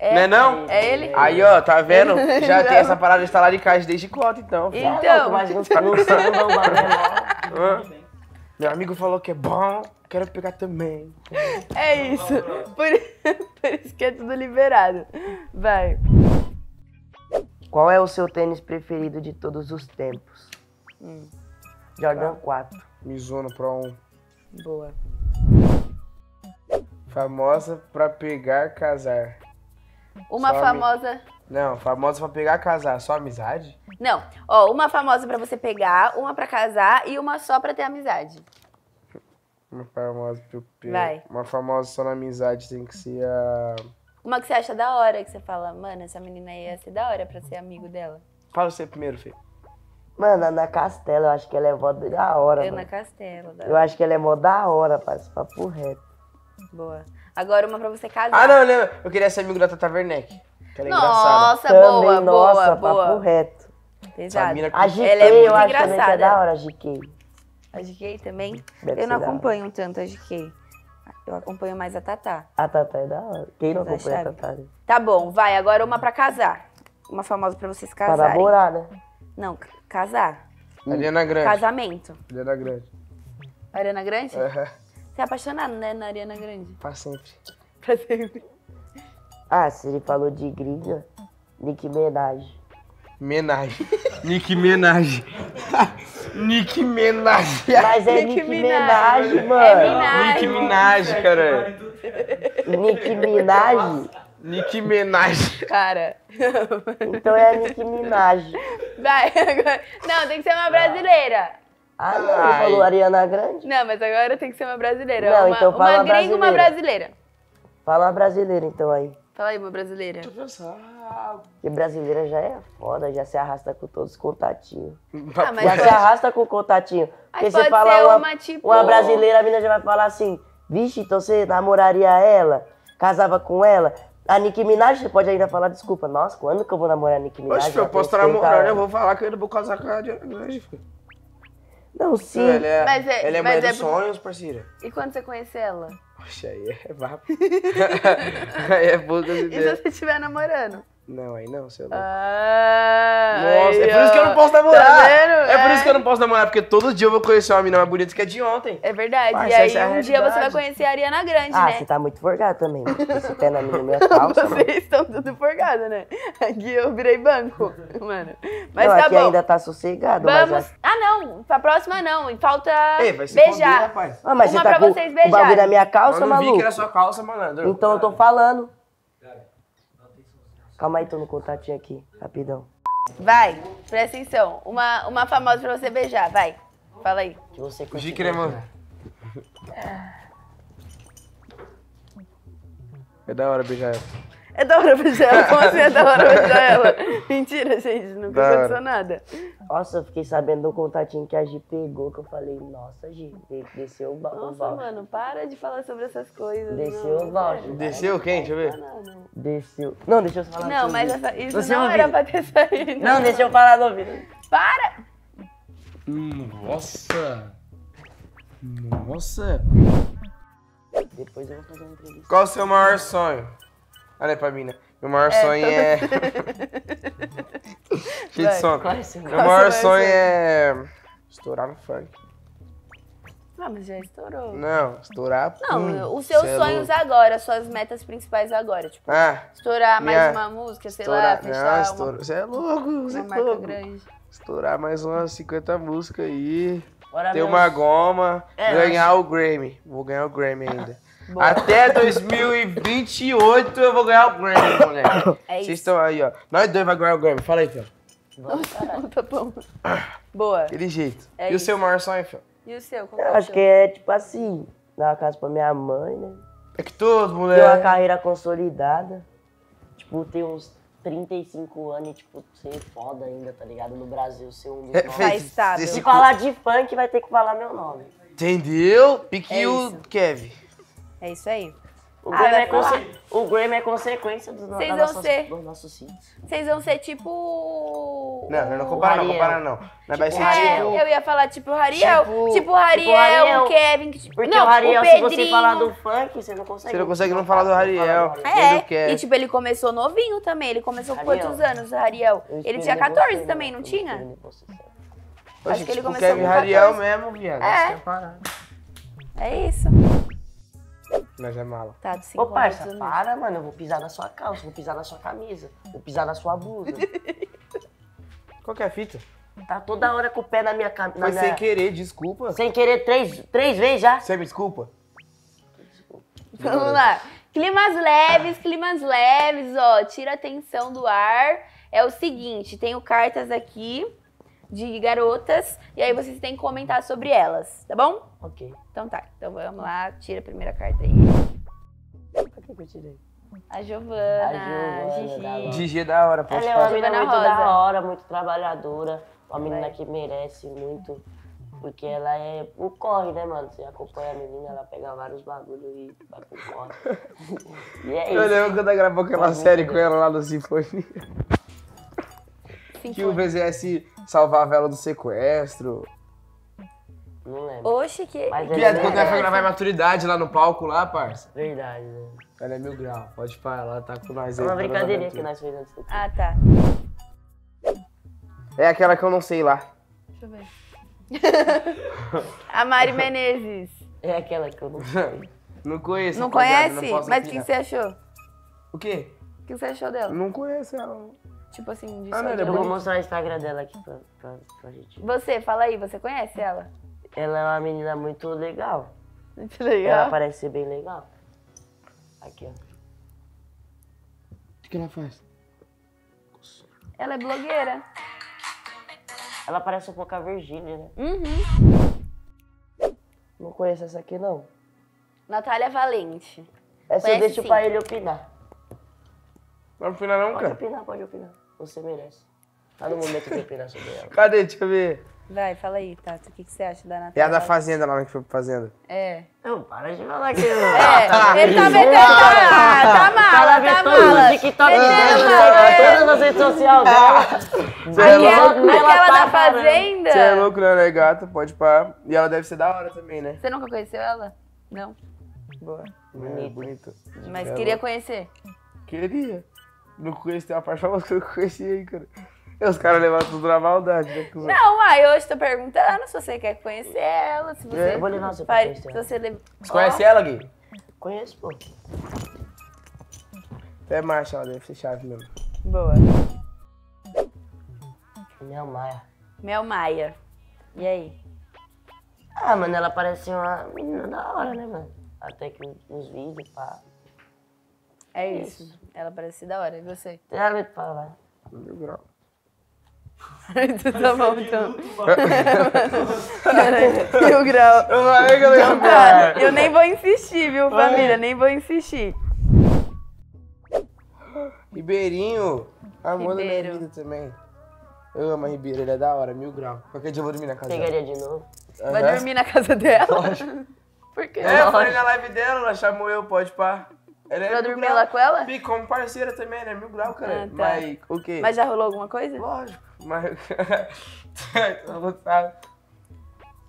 Speaker 1: É,
Speaker 2: Não é não?
Speaker 1: É ele?
Speaker 2: Aí, ó, tá vendo? *laughs* Já tem
Speaker 1: Não.
Speaker 2: essa parada de talaricagem desde cota, então. filho.
Speaker 3: Então,
Speaker 1: Então.
Speaker 3: mas *laughs* no, no samba o bagulho é mó.
Speaker 2: Hã? Meu amigo falou que é bom, quero pegar também.
Speaker 1: É isso. Por, *laughs* por isso que é tudo liberado. Vai.
Speaker 3: Qual é o seu tênis preferido de todos os tempos?
Speaker 1: Hum.
Speaker 3: Jordan 4.
Speaker 2: Mizuno Pro 1.
Speaker 1: Boa.
Speaker 2: Famosa pra pegar, casar.
Speaker 1: Uma
Speaker 2: Só
Speaker 1: famosa.
Speaker 2: Não, famosa pra pegar, casar. Só amizade?
Speaker 1: Não, ó, uma famosa pra você pegar, uma pra casar e uma só pra ter amizade.
Speaker 2: Uma famosa pegar.
Speaker 1: Vai.
Speaker 2: Uma famosa só na amizade tem que ser a.
Speaker 1: Uma que você acha da hora, que você fala, mano, essa menina aí ia ser da hora pra ser amigo dela.
Speaker 2: Fala você primeiro, filho.
Speaker 3: Mano, Ana Castela, eu acho que ela é mó da hora,
Speaker 1: Ana
Speaker 3: mano.
Speaker 1: Castelo, da
Speaker 3: Eu acho que ela é mó da hora, parceiro, papo reto.
Speaker 1: Boa. Agora uma pra você casar.
Speaker 2: Ah, não, não. Eu queria ser amigo da Tata Werneck. Que ela é engraçada.
Speaker 1: Nossa,
Speaker 3: Também,
Speaker 1: boa,
Speaker 3: nossa,
Speaker 1: boa,
Speaker 3: papo
Speaker 1: boa.
Speaker 3: reto.
Speaker 2: Mina
Speaker 3: A GK,
Speaker 1: Ela é muito
Speaker 3: eu acho também que é
Speaker 1: engraçada.
Speaker 3: da hora, a GK.
Speaker 1: A GK também?
Speaker 3: Deve
Speaker 1: eu não
Speaker 3: da hora.
Speaker 1: acompanho tanto a GK. Eu acompanho mais a Tatá.
Speaker 3: A Tatá é da hora. Quem não
Speaker 1: Da
Speaker 3: acompanha a
Speaker 1: chave.
Speaker 3: Tatá? né?
Speaker 1: Tá bom, vai. Agora uma pra casar. Uma famosa pra vocês
Speaker 3: Pra
Speaker 1: casarem.
Speaker 3: namorar, né?
Speaker 1: Não, ca- casar.
Speaker 2: Ariana Grande.
Speaker 1: Casamento.
Speaker 2: Ariana Grande.
Speaker 1: Ariana Grande?
Speaker 2: Aham.
Speaker 1: Você é apaixonado, né, na Ariana Grande?
Speaker 2: Pra sempre.
Speaker 1: Pra sempre.
Speaker 3: Ah, se ele falou de gringa, Nicki Minaj.
Speaker 2: Menage. Nick Menage. *laughs* Nick Menage.
Speaker 3: Mas é
Speaker 1: Nicki
Speaker 3: Nicki
Speaker 1: Minaj.
Speaker 3: Minaj,
Speaker 1: É
Speaker 3: mano.
Speaker 1: Minaj.
Speaker 2: Nick Minaj, cara.
Speaker 3: Nicki Minaj.
Speaker 2: Nick Menage.
Speaker 1: Cara.
Speaker 3: Então é a Nicki Minaj.
Speaker 1: Vai, agora. Não, tem que ser uma brasileira.
Speaker 3: Ah, não, ele falou Ariana Grande?
Speaker 1: Não, mas agora tem que ser uma brasileira.
Speaker 3: Não,
Speaker 1: uma,
Speaker 3: então fala
Speaker 1: uma gringa e uma
Speaker 3: brasileira.
Speaker 1: brasileira.
Speaker 3: Fala uma brasileira então aí.
Speaker 1: Fala aí, uma brasileira.
Speaker 3: Porque brasileira já é foda, já se arrasta com todos os contatinhos.
Speaker 1: Ah,
Speaker 3: Já se
Speaker 1: pode-
Speaker 3: arrasta com o contatinho. Porque você fala uma,
Speaker 1: uma, tipo-
Speaker 3: uma brasileira, a menina já vai falar assim, vixe, então você namoraria ela? Casava com ela? A Nicki Minaj, você pode ainda falar, desculpa, nossa, quando que eu vou namorar a Nicki Minaj?
Speaker 2: Oxe, eu posso
Speaker 3: tem
Speaker 2: estar
Speaker 3: 50
Speaker 2: namorando, eu vou falar que eu não vou casar com a Ariana Grande, filho.
Speaker 3: Não, sim.
Speaker 2: Ele é,
Speaker 1: Mas é-
Speaker 2: ele é
Speaker 1: mas
Speaker 2: mãe
Speaker 1: é
Speaker 2: dos
Speaker 1: por-
Speaker 2: sonhos, parceira.
Speaker 1: E quando você conhecer ela?
Speaker 2: Oxe, aí é vapo. *laughs* *laughs* aí é poucas
Speaker 1: E
Speaker 2: ideias.
Speaker 1: se você estiver namorando?
Speaker 2: Não, aí não, você é louco.
Speaker 1: Ah,
Speaker 2: Nossa, é por isso que eu
Speaker 1: ó.
Speaker 2: não posso namorar.
Speaker 1: Tá vendo?
Speaker 2: É por isso que eu não posso namorar, porque todo dia eu vou conhecer uma menina mais bonita que é de ontem.
Speaker 1: É verdade.
Speaker 2: Parça,
Speaker 1: e aí
Speaker 2: é
Speaker 1: um dia você vai conhecer a Ariana Grande,
Speaker 3: Ah,
Speaker 1: né?
Speaker 3: você tá muito forgado também. Esse pé na minha, *laughs* minha calça, mano.
Speaker 1: Vocês estão tudo forgado, né? Aqui eu virei banco, *laughs* mano. Mas
Speaker 3: não,
Speaker 1: tá
Speaker 3: aqui
Speaker 1: bom.
Speaker 3: ainda tá sossegado,
Speaker 1: Vamos.
Speaker 3: mas... já-
Speaker 1: Ah, não. Pra próxima não. Falta
Speaker 2: Ei, vai se
Speaker 1: beijar.
Speaker 2: rapaz.
Speaker 3: Ah, mas
Speaker 1: Uma
Speaker 3: você tá
Speaker 1: pra
Speaker 3: com
Speaker 1: vocês
Speaker 3: o bagulho na minha
Speaker 2: Eu
Speaker 3: calça,
Speaker 2: não vi
Speaker 3: maluco?
Speaker 2: que era sua calça, malandro.
Speaker 3: Então eu tô falando. Calma aí, tô no contatinho aqui, rapidão.
Speaker 1: Vai, presta atenção. Uma, uma famosa pra você beijar, vai. Fala aí.
Speaker 3: Que você
Speaker 2: Gi
Speaker 3: conseguiu.
Speaker 2: cremoso. É da hora beijar ela.
Speaker 1: É da hora beijar ela. Como assim é da hora beijar ela? Mentira, gente. Nunca
Speaker 2: Da hora.
Speaker 1: aconteceu nada.
Speaker 3: Nossa, eu fiquei sabendo do contatinho que a Gi pegou, que eu falei, nossa, Gi, de- desceu o ba- o
Speaker 1: Nossa, mano, para de falar sobre essas coisas.
Speaker 3: Desceu
Speaker 1: não,
Speaker 3: o
Speaker 1: sério.
Speaker 2: Desceu quem? Deixa eu ver.
Speaker 1: Não, não.
Speaker 3: Desceu. Não, deixa eu falar
Speaker 1: Não, mas essa- isso
Speaker 3: Você
Speaker 1: não
Speaker 3: ouviu?
Speaker 1: era pra ter saído.
Speaker 3: Não, deixa eu falar no ouvido.
Speaker 1: Para!
Speaker 2: Nossa. Nossa.
Speaker 3: Depois eu vou fazer uma entrevista.
Speaker 2: Qual o seu maior sonho? Olha pra mim, né? Meu maior
Speaker 1: É,
Speaker 2: sonho
Speaker 1: todo-
Speaker 2: é. *laughs* Cheio de sono. Meu maior sonho é. Estourar no funk.
Speaker 1: Ah, mas já estourou.
Speaker 2: Não, estourar.
Speaker 1: Não,
Speaker 2: hum,
Speaker 1: os seus
Speaker 2: é
Speaker 1: sonhos agora, suas metas principais agora. Tipo,
Speaker 2: Ah,
Speaker 1: estourar mais
Speaker 2: minha-
Speaker 1: uma música, sei lá,
Speaker 2: estourar.
Speaker 1: fechar
Speaker 2: Não,
Speaker 1: uma,
Speaker 2: estourar. Você é louco, você
Speaker 1: uma
Speaker 2: é louco.
Speaker 1: grande.
Speaker 2: Estourar mais umas 50 músicas aí.
Speaker 3: Bora
Speaker 2: Ter uma goma.
Speaker 3: É,
Speaker 2: ganhar o Grammy. Vou ganhar o Grammy ainda.
Speaker 1: Boa.
Speaker 2: Até 2028 eu vou ganhar o Grammy, *coughs* moleque.
Speaker 1: É
Speaker 2: Vocês
Speaker 1: isso.
Speaker 2: estão aí, ó. Nós dois vai ganhar o Grammy. Fala aí, filho. *laughs*
Speaker 1: Tá bom. *coughs* Boa.
Speaker 2: Aquele jeito.
Speaker 1: É
Speaker 2: e
Speaker 1: isso.
Speaker 2: o seu maior sonho, filho?
Speaker 1: E o seu? Qual
Speaker 3: Eu
Speaker 1: é
Speaker 3: acho
Speaker 1: seu?
Speaker 3: que é tipo assim, dar uma casa pra minha mãe, né?
Speaker 2: É que todos,
Speaker 3: Ter uma
Speaker 2: moleque.
Speaker 3: carreira consolidada. Tipo, ter uns 35 anos e, tipo, ser foda ainda, tá ligado? No Brasil, ser um dos
Speaker 2: É,
Speaker 3: Se falar de funk, vai ter que falar meu nome.
Speaker 2: Entendeu? Pique
Speaker 1: É
Speaker 2: o. Kevin.
Speaker 1: É isso aí.
Speaker 3: O
Speaker 1: Ah,
Speaker 3: Grammy,
Speaker 1: vai
Speaker 3: é, conse- o Grammy é consequência dos,
Speaker 1: Vocês vão
Speaker 3: nossas-
Speaker 1: ser.
Speaker 3: dos nossos hits.
Speaker 1: Vocês vão ser tipo.
Speaker 2: Não, não, não compara não, compara não. Nós vai ser
Speaker 1: É,
Speaker 2: tipo...
Speaker 1: eu ia falar tipo o Rariel.
Speaker 2: Tipo-
Speaker 1: Tipo, o Rariel,
Speaker 3: Ariel.
Speaker 1: o Kevin. Tipo,
Speaker 3: Porque
Speaker 1: não,
Speaker 3: o Rariel,
Speaker 1: o
Speaker 3: se você falar do funk, você não consegue.
Speaker 2: Você não consegue não falar do Rariel.
Speaker 1: É,
Speaker 2: Kevin.
Speaker 1: e tipo, ele começou novinho também. Ele começou com quantos anos, o Rariel? Ele tinha
Speaker 3: você,
Speaker 1: 14
Speaker 3: né?
Speaker 1: também, não
Speaker 3: Eu
Speaker 1: tinha?
Speaker 3: você,
Speaker 1: acho que ele
Speaker 2: tipo,
Speaker 1: começou
Speaker 2: Kevin
Speaker 1: com
Speaker 2: Rariel
Speaker 1: 14.
Speaker 2: mesmo, viado.
Speaker 1: É.
Speaker 2: Isso que é parada.
Speaker 1: É isso.
Speaker 2: Nós é mala.
Speaker 1: Tá, do
Speaker 3: Ô, parça, para, mano. Eu vou pisar na sua calça, vou pisar na sua camisa, vou pisar na sua blusa. *laughs*
Speaker 2: Qual que é a fita?
Speaker 3: tá toda hora com o pé na minha camisa.
Speaker 2: Foi sem querer, desculpa.
Speaker 3: Sem querer três, três vezes já.
Speaker 2: Você me desculpa? *laughs*
Speaker 1: Vamos lá. Climas leves, climas leves, ó. Tira a tensão do ar. É o seguinte, tenho cartas aqui de garotas e aí vocês têm que comentar sobre elas, tá bom?
Speaker 3: Ok.
Speaker 1: Então tá. Então vamos lá, tira a primeira carta aí.
Speaker 3: Pra que que eu tirei?
Speaker 1: A Giovana,
Speaker 3: A Giovana, da hora.
Speaker 1: Gigi.
Speaker 2: Gigi é da hora, pode
Speaker 3: Ela é uma menina muito
Speaker 1: Rosa.
Speaker 3: da hora, muito trabalhadora. Uma menina
Speaker 1: Vai.
Speaker 3: que merece muito. Porque ela é o corre, né, mano? Você acompanha a menina, ela pega vários bagulhos e vai pro corre. *laughs* e é
Speaker 2: Eu
Speaker 3: isso.
Speaker 2: lembro quando eu gravou aquela
Speaker 3: Tá
Speaker 2: série
Speaker 3: bom,
Speaker 2: com ela lá no Sinfonia. Que o
Speaker 1: Sinfonia.
Speaker 2: VZS salvava ela do sequestro.
Speaker 3: Não lembro.
Speaker 1: Oxe, que.
Speaker 3: Mas
Speaker 1: que
Speaker 3: ele
Speaker 2: Viado,
Speaker 3: é
Speaker 2: quando ela foi gravar maturidade lá no palco lá, parça.
Speaker 3: Verdade, né?
Speaker 2: Ela é mil grau, pode falar, ela tá com nós
Speaker 3: É
Speaker 2: aí.
Speaker 3: uma brincadeirinha que
Speaker 2: aventura.
Speaker 3: nós fizemos antes do
Speaker 1: Ah, tá.
Speaker 2: É aquela que eu não sei lá.
Speaker 1: Deixa eu ver. *laughs* A Mari Menezes.
Speaker 3: É aquela que eu não sei. *laughs*
Speaker 2: Não conheço.
Speaker 1: Não
Speaker 2: rapaziada,
Speaker 1: conhece?
Speaker 2: posso
Speaker 1: Mas o que
Speaker 2: opinar.
Speaker 1: você achou?
Speaker 2: O quê?
Speaker 1: O que você achou dela?
Speaker 2: Não conheço ela.
Speaker 1: Tipo assim, de
Speaker 2: Ah, não, ela é
Speaker 3: Eu vou mostrar o Instagram dela aqui pra, pra, pra gente.
Speaker 1: Você, fala aí, você conhece ela?
Speaker 3: Ela é uma menina muito legal.
Speaker 1: Muito
Speaker 3: Ela
Speaker 1: legal.
Speaker 3: parece ser bem legal. Aqui, ó.
Speaker 2: O que ela faz?
Speaker 1: Ela é blogueira.
Speaker 3: Ela parece um pouco a Virgínia, né?
Speaker 1: Uhum.
Speaker 3: Não conheço essa aqui, não.
Speaker 1: Natália Valente.
Speaker 3: Essa eu
Speaker 1: Conhece
Speaker 3: deixo
Speaker 1: sim.
Speaker 3: pra ele opinar.
Speaker 2: Não opinar não,
Speaker 3: Pode
Speaker 2: cara.
Speaker 3: opinar, pode opinar. Você merece. Tá no momento de opinar sobre ela.
Speaker 2: Cadê? Deixa eu ver.
Speaker 1: Vai, fala aí, Tato. O que, que você acha da Natália?
Speaker 2: É a da fazenda lá que foi pra fazenda.
Speaker 1: É.
Speaker 3: Não, para de falar que... *laughs*
Speaker 1: É, ele tá metendo. Ah, tá mala,
Speaker 3: Ela vê
Speaker 1: tá mala.
Speaker 3: o TikTok dela,
Speaker 1: mala, é.
Speaker 3: todas as redes sociais dela.
Speaker 2: Você é
Speaker 1: Aquela, aquela da
Speaker 3: caramba.
Speaker 1: Fazenda.
Speaker 2: Você é louco, né? Ela é gata, pode pá. E ela deve ser da hora também, né?
Speaker 1: Você nunca conheceu ela? Não. Boa.
Speaker 2: É, bonita.
Speaker 1: Mas
Speaker 2: É
Speaker 1: queria
Speaker 2: louco.
Speaker 1: conhecer.
Speaker 2: Queria. Não conheço, tem uma parte famosa que eu não conhecia aí, cara. E os caras levam tudo na maldade, né?
Speaker 1: Não, aí hoje tô perguntando se você quer conhecer ela, se você.
Speaker 2: É,
Speaker 3: eu vou levar você pra conhecer ela.
Speaker 1: você le-
Speaker 2: Você conhece ela, Gui?
Speaker 3: Conheço, pô.
Speaker 2: É macho, ela deve ser chave mesmo.
Speaker 1: Boa.
Speaker 3: Mel Maia.
Speaker 1: Mel Maia. E aí?
Speaker 3: Ah, mano, ela parece uma menina da hora, né, mano? Até que nos vídeos, pá.
Speaker 1: É isso. Ela parece da hora. E você? *laughs*
Speaker 3: Nada pra falar.
Speaker 2: Mil grau.
Speaker 1: tá bom, então. Mil *laughs* *laughs* grau.
Speaker 2: Eu falei que eu não ia
Speaker 1: Tá, eu nem vou insistir, viu, família? Nem vou insistir.
Speaker 2: Ribeirinho, amor da minha vida também. Eu amo a Ribeiro, ele é da hora, mil grau. Qualquer dia eu vou dormir na casa dela.
Speaker 3: Pegaria de novo.
Speaker 1: Vai dormir na casa dela? Por quê?
Speaker 2: É, eu falei na live dela, ela chamou eu, pode pá. Ela é
Speaker 1: Pra dormir
Speaker 2: grau.
Speaker 1: lá com ela?
Speaker 2: E como parceira também, né? Mil grau, cara.
Speaker 1: Ah, tá.
Speaker 2: Mas, o quê?
Speaker 1: Mas já rolou alguma coisa?
Speaker 2: Lógico, mas... *laughs*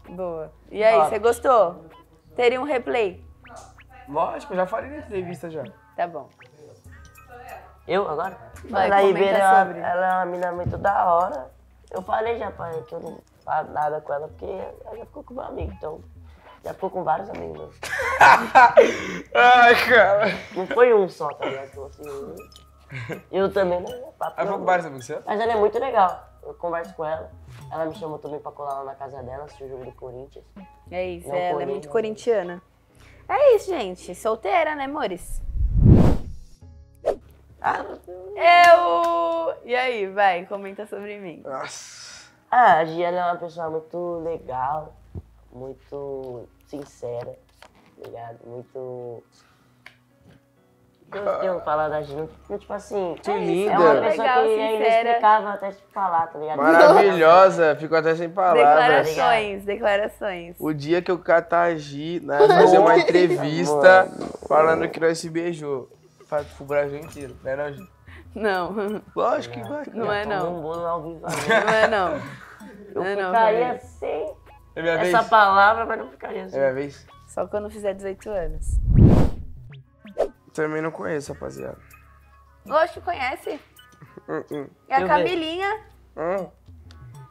Speaker 1: Boa. E aí, você gostou? Teria um replay?
Speaker 2: Lógico, eu já falei na entrevista já.
Speaker 1: Tá bom.
Speaker 3: Eu agora?
Speaker 1: Vai, comenta
Speaker 3: Ribeiro, ela,
Speaker 1: sobre.
Speaker 3: ela é uma menina muito da hora. Eu falei já pra ela que eu não falo nada com ela, porque ela já ficou com meu amigo, então. Já ficou com vários amigos meus. *laughs*
Speaker 2: Ai, cara.
Speaker 3: Não foi um só, tá ligado? Assim, eu também não é papo. Não.
Speaker 2: foi com vários amigos seus?
Speaker 3: Mas ela é muito legal. Eu converso com ela. Ela me chamou também pra colar lá na casa dela, assistir o jogo do Corinthians.
Speaker 1: É isso,
Speaker 3: Não
Speaker 1: ela é muito corintiana. É isso, gente. Solteira, né, amores?
Speaker 3: Ah,
Speaker 1: Eu. E aí, vai, comenta sobre mim.
Speaker 2: Nossa.
Speaker 3: ah, a Gia ela é uma pessoa muito legal, muito sincera, tá ligado? Muito. Eu tenho que falar da Gia, não- tipo assim.
Speaker 2: Que
Speaker 3: É
Speaker 2: linda.
Speaker 3: uma pessoa
Speaker 1: Legal,
Speaker 3: que é
Speaker 1: sincera.
Speaker 3: inexplicável até te falar, tá ligado?
Speaker 2: Maravilhosa, ficou até sem palavras.
Speaker 1: Declarações, declarações.
Speaker 2: O dia que eu catagi, nós vamos fazer uma *laughs* entrevista falando que nós se beijou. Fa- Pro Brasil inteiro, né não, Gi?
Speaker 1: Não,
Speaker 2: Lógico que vai.
Speaker 1: não é
Speaker 3: Tomei
Speaker 1: não. Não é não. *laughs*
Speaker 3: Eu
Speaker 1: Não é não,
Speaker 3: ficaria sem
Speaker 2: É minha
Speaker 3: essa
Speaker 2: vez?
Speaker 3: palavra, mas não ficaria
Speaker 2: É
Speaker 3: sem.
Speaker 2: minha vez?
Speaker 1: Só quando fizer 18 anos.
Speaker 2: Também não conheço, rapaziada.
Speaker 1: Que conhece.
Speaker 2: Hum.
Speaker 1: É a
Speaker 3: eu.
Speaker 1: Camilinha.
Speaker 2: Hum.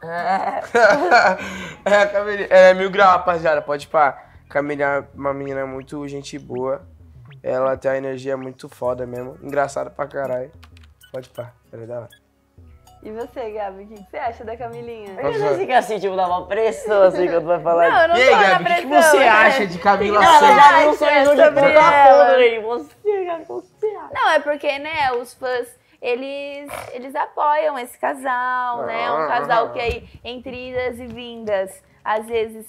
Speaker 3: É. *laughs*
Speaker 2: é, a Camilinha. É mil grau, rapaziada. Pode pá. Camilinha é uma menina muito gente boa. Ela tem a energia muito foda mesmo. Engraçada pra caralho. Pode pá. Ela é da hora.
Speaker 1: E você, Gabi, o que que você acha da Camilinha?
Speaker 3: Por que você fica assim, tipo, dá uma pressão assim quando vai falar?
Speaker 1: Não, eu não
Speaker 2: E aí, Gabi, o que, que você
Speaker 1: né?
Speaker 2: acha de Camila
Speaker 3: Não, ela
Speaker 2: Santos?
Speaker 3: já um sorriso de ponta a
Speaker 1: ela.
Speaker 3: ponta aí. Você, você acha?
Speaker 1: Não, é porque, né, os fãs, eles, eles apoiam esse casal, né? É um casal que aí, entre idas e vindas, às vezes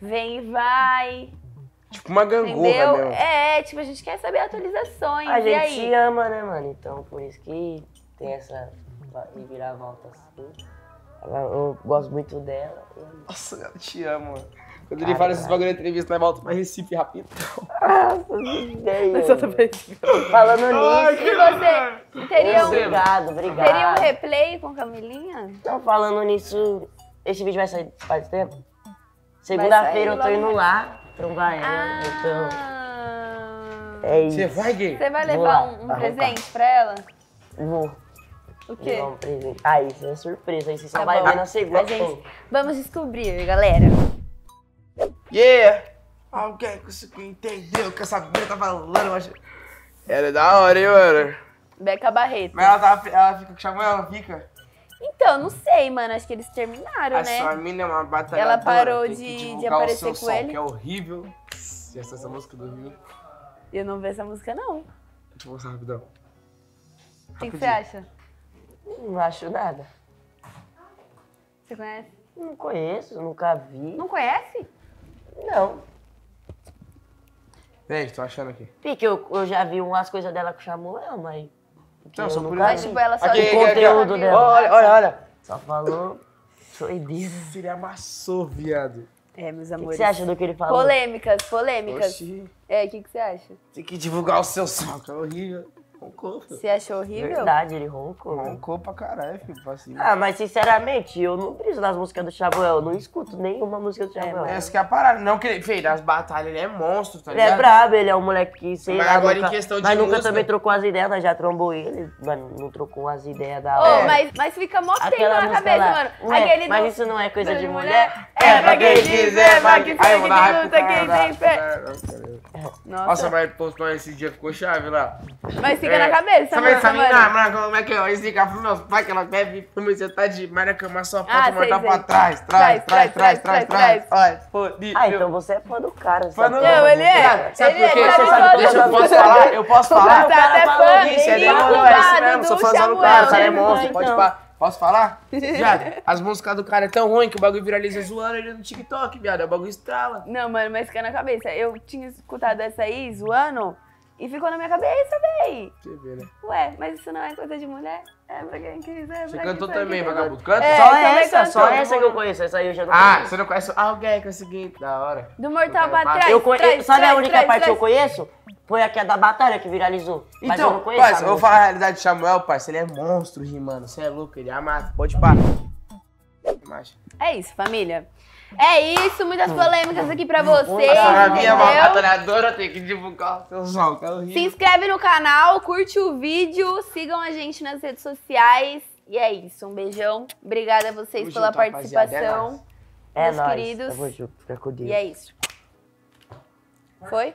Speaker 1: vem e vai,
Speaker 2: Tipo uma gangorra
Speaker 1: entendeu?
Speaker 2: mesmo.
Speaker 1: É, tipo, a gente quer saber atualizações,
Speaker 3: A
Speaker 1: e
Speaker 3: gente
Speaker 1: aí?
Speaker 3: se ama, né, mano? Então, por isso que tem essa reviravolta assim. Ela- Eu gosto muito dela. e-
Speaker 2: Nossa, eu te amo. Quando ele fala esses bagulho de entrevista, nós volta pra Recife rápido.
Speaker 3: Nossa, ideia. *laughs*
Speaker 1: Tô pensando.
Speaker 3: Falando nisso.
Speaker 1: E você, teria um,
Speaker 3: Obrigado, obrigado.
Speaker 1: teria um replay com Camilinha?
Speaker 3: Então, falando nisso, esse vídeo vai sair faz tempo? Segunda-feira eu tô indo lá trombar ela. Então,
Speaker 1: Ah.
Speaker 3: é isso.
Speaker 2: Você vai, gay?
Speaker 1: Você vai levar um, um presente pra ela?
Speaker 3: Vou
Speaker 1: O quê?
Speaker 3: levar um presente. Ah, isso é surpresa. Aí você só
Speaker 1: Tá
Speaker 3: vai
Speaker 1: bom.
Speaker 3: ver na segunda.
Speaker 1: Gente... Vamos descobrir, galera.
Speaker 2: Yeah! Alguém conseguiu entender o que essa menina tá falando, mas... Era da hora, hein, mano?
Speaker 1: Beca Barreto.
Speaker 2: Mas ela, tava, ela fica chamando, ela fica.
Speaker 1: Então, não sei, mano. Acho que eles terminaram,
Speaker 2: A
Speaker 1: né?
Speaker 2: sua mina é uma batalhadora.
Speaker 1: Ela parou de- de aparecer
Speaker 2: seu
Speaker 1: com
Speaker 2: som,
Speaker 1: ele.
Speaker 2: Que é horrível. E essa, essa música do Rio.
Speaker 1: Eu não vi essa música, não.
Speaker 2: Deixa eu mostrar rapidão.
Speaker 1: O que, que você acha?
Speaker 3: Não acho nada.
Speaker 1: Você conhece?
Speaker 3: Não conheço, nunca vi.
Speaker 1: Não conhece?
Speaker 3: Não.
Speaker 2: Vem, tô achando aqui.
Speaker 3: Pique, eu, eu já vi umas coisas dela que chamou ela, mas.
Speaker 2: Não,
Speaker 3: eu
Speaker 2: só por
Speaker 3: vi.
Speaker 1: tipo, ela só
Speaker 2: Aqui, aqui, aqui,
Speaker 3: conteúdo
Speaker 1: viu-
Speaker 3: dela.
Speaker 2: Olha, olha, olha.
Speaker 3: Só falou doideira.
Speaker 2: Ele amassou, viado.
Speaker 1: É, meus
Speaker 3: O que, que
Speaker 1: amores.
Speaker 3: você acha do que ele falou?
Speaker 1: Polêmicas, polêmicas.
Speaker 2: Oxi.
Speaker 1: É, o que, que você acha?
Speaker 2: Tem que divulgar o seu som, que é horrível. Roncou, filho.
Speaker 1: Você achou horrível?
Speaker 3: Verdade, ele roncou.
Speaker 2: Roncou pra caralho, filho. Assim.
Speaker 3: Ah, mas sinceramente, eu não briso nas músicas do Chabuel. Eu não escuto nenhuma música do Chabuel.
Speaker 2: Essa que é a parada. Não que ele, filho, nas batalhas ele é monstro, tá
Speaker 3: ele é
Speaker 2: ligado?
Speaker 3: brabo, ele é um moleque que, sei
Speaker 2: Mas
Speaker 3: lá,
Speaker 2: agora
Speaker 3: nunca,
Speaker 2: em questão de
Speaker 3: Mas nunca
Speaker 2: música-
Speaker 3: também trocou as ideias, nós já trombou ele, mas não trocou as ideias da hora.
Speaker 1: mas, mas fica mó tempo na cabeça,
Speaker 3: lá.
Speaker 1: mano. Aquele
Speaker 3: mas
Speaker 1: do-
Speaker 3: isso não é coisa de mulher?
Speaker 1: É, pra quem
Speaker 2: vou dar
Speaker 1: segue,
Speaker 2: raiva
Speaker 1: luta, quem
Speaker 2: cara,
Speaker 1: tem fé.
Speaker 2: Nossa,
Speaker 1: Nossa,
Speaker 2: mas postou esse dia, ficou chave lá.
Speaker 1: mas fica na cabeça,
Speaker 2: Sabe essa
Speaker 1: mano.
Speaker 2: menina, mano, como é que eu explicar pros meus pais que ela bebe filme, você tá de mar na cama, só
Speaker 1: Ah,
Speaker 2: pode mortar
Speaker 1: sei.
Speaker 2: pra trás, trás, trás, trás, trás, trás. Ai, fodido.
Speaker 3: Ah, então você é fã do cara.
Speaker 2: Fã
Speaker 3: sabe?
Speaker 2: não.
Speaker 1: Ele é.
Speaker 2: Sabe
Speaker 1: ele
Speaker 2: por quê?
Speaker 1: é,
Speaker 2: Você
Speaker 1: sabe
Speaker 2: deixa eu posso falar? Eu posso falar?
Speaker 1: até
Speaker 3: falou
Speaker 1: fã,
Speaker 3: disso,
Speaker 2: Isso, é
Speaker 1: ele
Speaker 2: da
Speaker 1: é
Speaker 2: é isso mesmo,
Speaker 1: do
Speaker 2: sou fãzão do cara, o cara é
Speaker 1: né?
Speaker 2: monstro, pode
Speaker 3: Então.
Speaker 2: Posso falar? *laughs* Viado, as músicas do cara é tão ruim que o bagulho viraliza zoando ele no TikTok, viado. O bagulho estrala.
Speaker 1: Não, mano, mas fica na cabeça. Eu tinha escutado essa aí, zoando, e ficou na minha cabeça, véi.
Speaker 2: Você vê, né?
Speaker 1: Ué, mas isso não é coisa de mulher? É pra quem quiser.
Speaker 2: Você cantou também, vagabundo. Canta?
Speaker 1: É,
Speaker 3: Só
Speaker 1: também
Speaker 3: essa, só essa que eu conheço. Essa aí eu já não
Speaker 2: Ah,
Speaker 3: conheço.
Speaker 2: você não conhece alguém que é o seguinte, da hora.
Speaker 1: Do Mortal pra
Speaker 2: Eu
Speaker 1: trás.
Speaker 3: Eu conhe...
Speaker 1: traz,
Speaker 3: Sabe a única parte que eu conheço? Foi aqui a da batalha que viralizou. Mas eu não
Speaker 2: Então,
Speaker 3: conheço.
Speaker 2: parça, eu vou falar a realidade de Samuel, parça. Ele é monstro rimando. Você é louco, ele amassa. Pode parar.
Speaker 1: É isso, família. É isso, muitas polêmicas aqui pra vocês,
Speaker 2: a minha é tem que divulgar o seu som, é
Speaker 1: Se inscreve no canal, curte o vídeo, sigam a gente nas redes sociais. E é isso, um beijão. Obrigada a vocês
Speaker 2: Tamo
Speaker 1: pela
Speaker 2: junto, é
Speaker 1: participação.
Speaker 3: É
Speaker 1: meus
Speaker 3: nóis.
Speaker 1: queridos.
Speaker 3: Tamo junto, fica com Deus.
Speaker 1: E é isso. Foi?